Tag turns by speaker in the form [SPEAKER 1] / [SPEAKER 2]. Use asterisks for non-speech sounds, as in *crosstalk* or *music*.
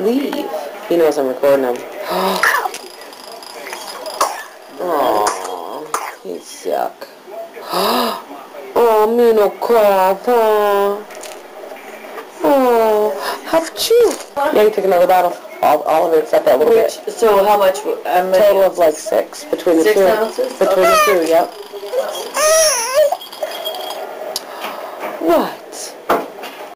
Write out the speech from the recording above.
[SPEAKER 1] leave. He knows I'm recording him. Oh, he's sick. Oh, me no crap, huh? Oh, have you? Yeah, you took another bottle. All, all of it except that little
[SPEAKER 2] Which,
[SPEAKER 1] bit.
[SPEAKER 2] so how much, Um.
[SPEAKER 1] Total of like six between the
[SPEAKER 2] Six
[SPEAKER 1] two.
[SPEAKER 2] ounces?
[SPEAKER 1] Between the two, yep. *gasps* What?